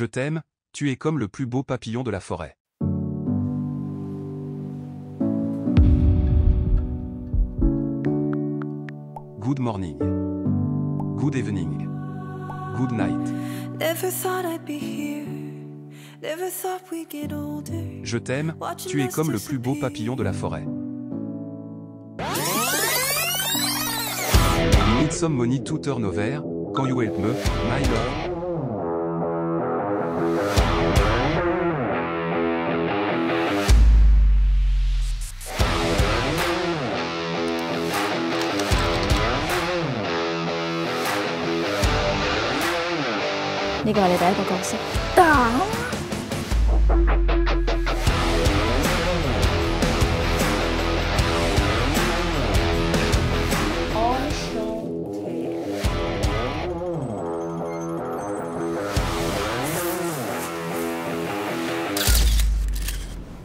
Je t'aime, tu es comme le plus beau papillon de la forêt. Good morning. Good evening. Good night. Never thought I'd be here. Never thought we'd get older. Je t'aime, tu es comme le plus beau papillon de la forêt. Need some money to turn over. Can you help me, my love? 呢個係你第一個角色。打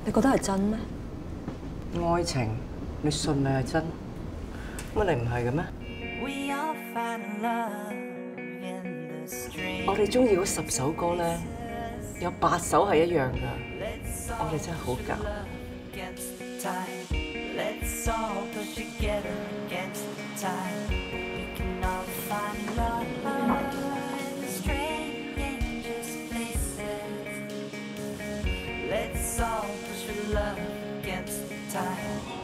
你覺得係真咩？愛情，你信你係真，乜你唔係嘅咩？我哋中意嗰十首歌咧有八首係一樣噶我哋真係好夹 let's all push for love against the tide.